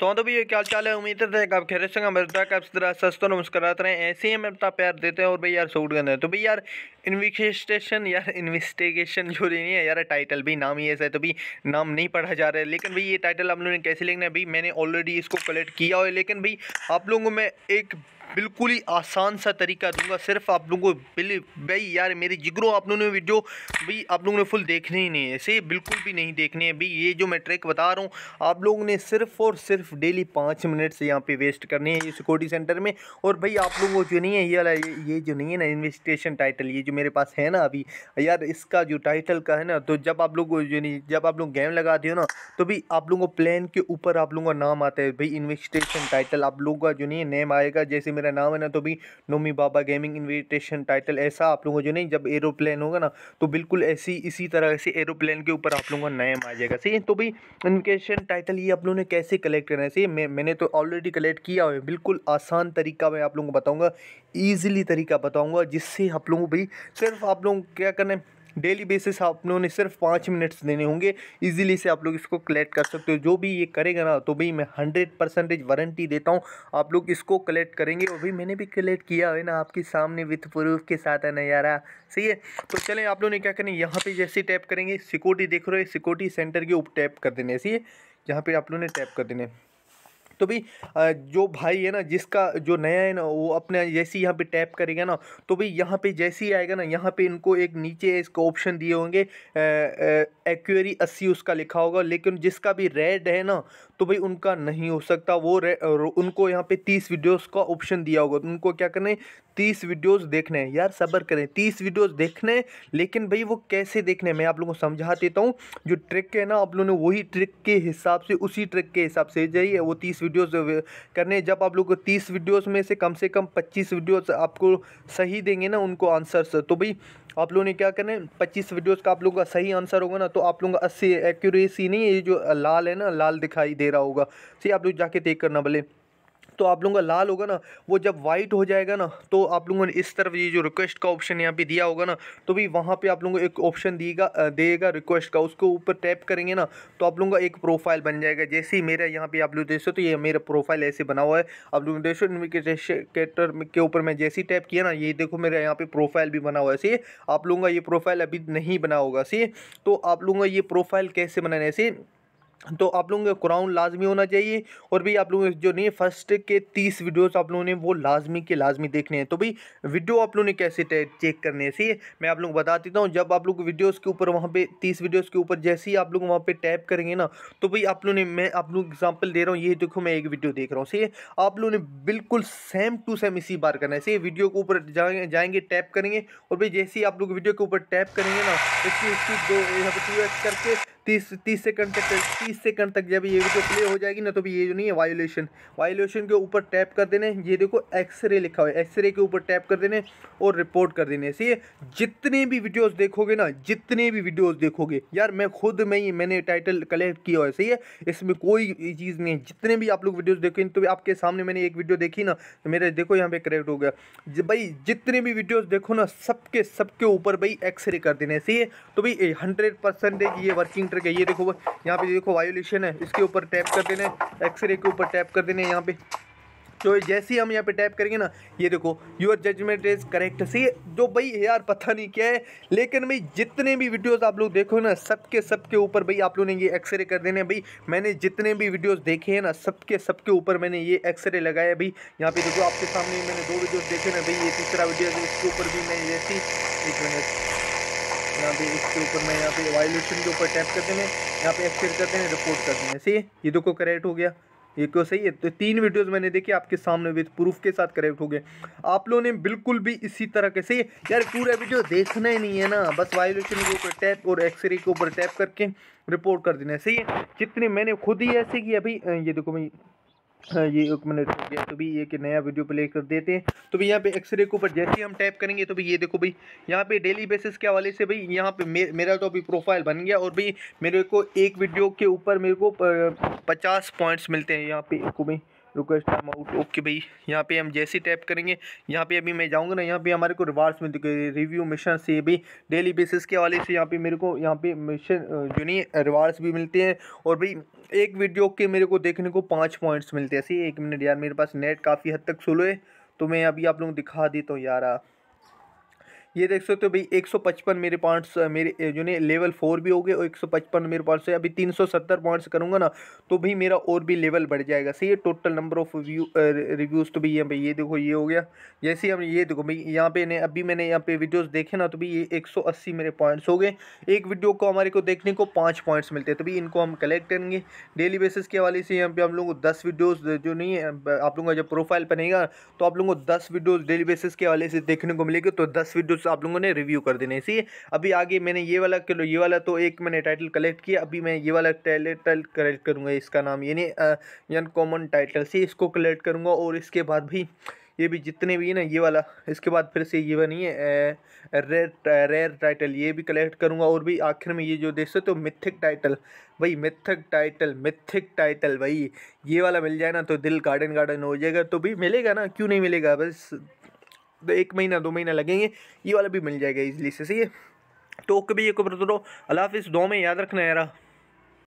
तो तो भैया क्या चाल है? उम्मीद है आप खेरे संग मरदा का तरह सस्तो मुस्कराते रहे। ऐसे ही हमें अपना प्यार देते हैं और भाई यार सूट करते हैं। तो भाई यार इन्वेस्टेशन यार इन्वेस्टिगेशन जो नहीं है यार। टाइटल भी, नाम ही ऐसा है तो भी नाम नहीं पढ़ा जा रहा है। लेकिन भाई ये टाइटल आप लोगों ने कैसे लिखना है? भाई मैंने ऑलरेडी इसको कलेक्ट किया है। लेकिन भाई आप लोगों को मैं एक बिल्कुल ही आसान सा तरीका दूँगा। सिर्फ़ आप लोगों को बिल भाई यार मेरी जिगरो आप लोगों ने वीडियो भाई आप लोगों ने फुल देखने ही नहीं है। ऐसे बिल्कुल भी नहीं देखने है। भाई ये जो मैं ट्रैक बता रहा हूँ आप लोगों ने सिर्फ़ और सिर्फ़ डेली पाँच मिनट से यहाँ पे वेस्ट करनी है ये सिक्योरिटी सेंटर में। और भाई आप लोगों को जो नहीं है ये वाला ये, जो नहीं है ना इन्वेस्टिगेशन टाइटल ये जो मेरे पास है ना अभी यार इसका जो टाइटल का है ना तो जब आप लोग जो नहीं जब आप लोग गेम लगाते हो ना तो भाई आप लोगों को प्लान के ऊपर आप लोगों का नाम आता है। भाई इन्वेस्टिगेशन टाइटल आप लोगों का जो नहीं है नेम आएगा जैसे मेरा नाम है ना तो भी Nomi Baba gaming invitation title, ऐसा आप लोगों को जो नहीं, जब एरोप्लेन होगा ना तो बिल्कुल ऐसी, इसी तरह से एरोप्लेन के ऊपर आप लोगों का नेम आ जाएगा। सही तो भाई इन्विटेशन टाइटल ये आप लोगों ने कैसे कलेक्ट करना है? सही, मैं, मैंने तो ऑलरेडी कलेक्ट किया हुआ है, बिल्कुल आसान तरीका मैं आप लोगों को बताऊँगा, ईजिली तरीका बताऊँगा, जिससे आप लोगों को भाई सिर्फ़ आप लोग क्या करना है डेली बेसिस आप लोगों ने सिर्फ़ पाँच मिनट्स देने होंगे। इजीली से आप लोग इसको कलेक्ट कर सकते हो। जो भी ये करेगा ना तो भाई मैं हंड्रेड परसेंटेज वारंटी देता हूँ। आप लोग इसको कलेक्ट करेंगे। और भाई मैंने भी कलेक्ट किया है ना, आपके सामने विथ प्रूफ के साथ है ना यारा। सही है। तो चलें, आप लोगों ने क्या करना है? यहाँ पर जैसे टैप करेंगे, सिक्योरिटी देख रहे हो, सिक्योरिटी सेंटर के ऊपर टैप कर देने सही है? यहाँ पर आप लोगों ने टैप कर देने तो भाई जो भाई है ना, जिसका जो नया है ना, वो अपने जैसे ही यहाँ पे टैप करेगा ना तो भाई यहाँ पे जैसे ही आएगा ना, यहाँ पे इनको एक नीचे इसको ऑप्शन दिए होंगे एक्वेरी अस्सी उसका लिखा होगा, लेकिन जिसका भी रेड है ना तो भाई उनका नहीं हो सकता, वो उनको यहाँ पे तीस वीडियोस का ऑप्शन दिया होगा तो उनको क्या करना है, तीस वीडियोस देखने हैं। यार, सब्र करें, तीस वीडियोस देखने हैं, लेकिन भाई वो कैसे देखने मैं आप लोगों को समझा देता हूँ, जो ट्रिक है ना, आप लोगों ने वही ट्रिक के हिसाब से, उसी ट्रिक के हिसाब से जाइए वो तीस वीडियोज़ करने। जब आप लोग तीस वीडियोस में से कम से कम पच्चीस वीडियोस आपको सही देंगे ना, उनको आंसर्स। तो भाई, आप लोगों ने क्या करना है? पच्चीस वीडियोस का आप लोगों का सही आंसर होगा ना तो आप लोगों का अस्सी एक्यूरेसी नहीं ये जो लाल है ना, लाल दिखाई दे रहा होगा। सही, आप लोग जाके देख करना भले। तो आप लोगों का लाल होगा ना, वो जब वाइट हो जाएगा ना तो आप लोगों ने इस तरफ़ ये जो रिक्वेस्ट का ऑप्शन यहाँ पे दिया होगा ना तो भी वहाँ पे आप लोगों को एक ऑप्शन देगा देगा रिक्वेस्ट का, उसको ऊपर टैप करेंगे ना तो आप लोगों का एक प्रोफ़ाइल बन जाएगा। जैसे ही मेरा यहाँ पे आप लोग देखो तो ये मेरा प्रोफ़ाइल ऐसे बना हुआ है। आप लोग देखो इन्विकेटर के ऊपर मैं जैसे ही टैप किया ना, ये देखो मेरा यहाँ पे प्रोफ़ाइल भी बना हुआ है। सी आप लोगों का ये प्रोफ़ाइल अभी नहीं बना होगा। सी तो आप लोगों का ये प्रोफ़ाइल कैसे बनाना है? सी तो आप लोगों का क्राउन लाजमी होना चाहिए और भी आप लोगों जो नहीं, फ़र्स्ट के तीस वीडियोस आप लोगों ने वो लाजमी के लाजमी देखने हैं। तो भाई वीडियो आप लोगों ने कैसे चेक करने हैं? सही मैं आप लोग बता देता हूँ, जब आप लोग वीडियोस के ऊपर वहाँ पे, तीस वीडियोस के ऊपर जैसे ही आप लोग वहाँ पे टैप करेंगे ना तो भाई आप लोगों ने, मैं आप लोग एग्ज़ाम्पल दे रहा हूँ, ये देखो मैं एक वीडियो देख रहा हूँ, सही आप लोगों ने बिल्कुल सेम टू सेम इसी बार करना है, सही वीडियो के ऊपर जाएँगे टैप करेंगे और भाई जैसे ही आप लोग वीडियो के ऊपर टैप करेंगे ना, इसकी इसकी दो करके तीस तीस सेकंड तक, तीस सेकंड तक जब ये वीडियो प्ले हो जाएगी ना तो भी ये जो नहीं है वायोलेशन वायोलेशन के ऊपर टैप कर देने, ये देखो एक्सरे लिखा हुआ है एक्सरे के ऊपर टैप कर देने और रिपोर्ट कर देने. से जितने भी वीडियोस देखोगे ना, जितने भी वीडियोस देखोगे, यार मैं खुद में ही मैंने टाइटल कलेक्ट किया है, सही है? इसमें कोई चीज़ नहीं है. जितने भी आप लोग वीडियोस देखें तो आपके सामने मैंने एक वीडियो देखी ना तो मेरे देखो यहाँ पे करेक्ट हो गया. भाई जितने भी वीडियोज़ देखो ना, सबके सबके ऊपर भाई एक्सरे कर देने. है तो भाई हंड्रेड ये वर्किंग है ये देखो यहाँ पे देखो वायोलेशन है, इसके ऊपर टैप कर देना है एक्सरे के ऊपर टैप कर देने यहाँ पे। तो जैसे ही हम यहाँ पे टैप करेंगे ना, ये देखो your judgement is correct see जो भाई यार, पता नहीं क्या है, लेकिन भाई जितने भी वीडियोस आप लोग देखो ना, सबके सबके ऊपर भाई आप लोगों ने ये एक्सरे कर देने भाई मैंने जितने भी वीडियोस देखे हैं ना, सबके सबके ऊपर मैंने ये एक्सरे लगाया भाई। यहाँ पे देखो, आपके सामने मैंने दो वीडियोस देखे ना भाई, ये तीसरा वीडियो इसके ऊपर भी मैं जैसी एक मिनट यहाँ पे इसके ऊपर मैं यहाँ पे वायलेशन के ऊपर टैप कर देने यहाँ पे एक्सपेयर कर देने रिपोर्ट कर देने सही ये देखो करेक्ट हो गया। ये क्यों सही है? तो तीन वीडियोस मैंने देखे, आपके सामने विद प्रूफ के साथ करेक्ट हो गए। आप लोगों ने बिल्कुल भी इसी तरह के, सही यार, पूरा वीडियो देखना ही नहीं है ना। बस वायलेशन के ऊपर टैप और एक्सरे के ऊपर टैप करके रिपोर्ट कर देना है। सही है? जितने मैंने खुद ही ऐसे किया भाई ये देखो भाई हाँ ये एक मिनट हो गया। तो भी ये कि नया वीडियो प्ले कर देते हैं। तो भी यहाँ पे एक्सरे के ऊपर जैसे ही हम टैप करेंगे तो भी ये देखो भाई यहाँ पे डेली बेसिस के हवाले से भाई यहाँ पे मे, मेरा तो अभी प्रोफ़ाइल बन गया और भाई मेरे को एक वीडियो के ऊपर मेरे को पचास पॉइंट्स मिलते हैं यहाँ पे। को भाई रिक्वेस्ट टाइम आउट ओके भाई यहाँ पे हम जैसे टैप करेंगे, यहाँ पे अभी मैं जाऊँगा ना, यहाँ पे हमारे को रिवार्ड्स में रिव्यू मिशन से भी डेली बेसिस के वाले से यहाँ पे मेरे को, यहाँ पे मिशन जो नहीं रिवार्ड्स भी मिलते हैं। और भाई एक वीडियो के मेरे को देखने को पाँच पॉइंट्स मिलते हैं। ऐसे एक मिनट यार, मेरे पास नेट काफ़ी हद तक सुलो है तो मैं अभी आप लोग दिखा देता हूँ यार ये देख सकते हो भाई 155 मेरे पॉइंट्स मेरे जो ने लेवल फोर भी हो गए और 155 मेरे पॉइंट्स है अभी 370 पॉइंट्स करूँगा ना तो भाई मेरा और भी लेवल बढ़ जाएगा। सही है total number of view reviews तो भाई ये भाई, ये देखो, ये हो गया। जैसे हम, ये देखो भाई, यहाँ पे ने, अभी मैंने यहाँ पे वीडियोज़ देखे ना तो भाई ये एक सौ अस्सी मेरे पॉइंट्स हो गए। एक वीडियो को हमारे को देखने को पाँच पॉइंट्स मिलते हैं तो भाई इनको हम कलेक्ट करेंगे। डेली बेसिस के हवाले से यहाँ पे हम लोग को दस वीडियोज़ जो नहीं है आप लोगों का जब प्रोफ़ाइल बनेगा तो आप लोगों को दस वीडियोज़ डेली बेसिस के हवाले से देखने को मिलेगी तो दस वीडियोज़ वीडियोस आप लोगों ने रिव्यू कर देने इसी अभी आगे मैंने ये वाला किलो, ये वाला तो एक मैंने टाइटल कलेक्ट किया, अभी मैं ये वाला टाइटल कलेक्ट करूँगा, इसका नाम यानी यानी कॉमन टाइटल से इसको कलेक्ट करूँगा और इसके बाद भी ये भी जितने भी है ना, ये वाला, इसके बाद फिर से ये बनी है रेयर रेयर टाइटल ये भी कलेक्ट करूँगा और भी आखिर में ये जो देख सकते हो मिथिक टाइटल भाई मिथिक टाइटल मिथिक टाइटल भाई, ये वाला मिल जाए ना तो दिल गार्डन गार्डन हो जाएगा तो भी मिलेगा ना, क्यों नहीं मिलेगा, बस तो एक महीना, दो महीना लगेंगे, ये वाला भी मिल जाएगा इजली से, सही है? तो ओके भैया, को अल्लाह हाफिज़ दो में याद रखना यार।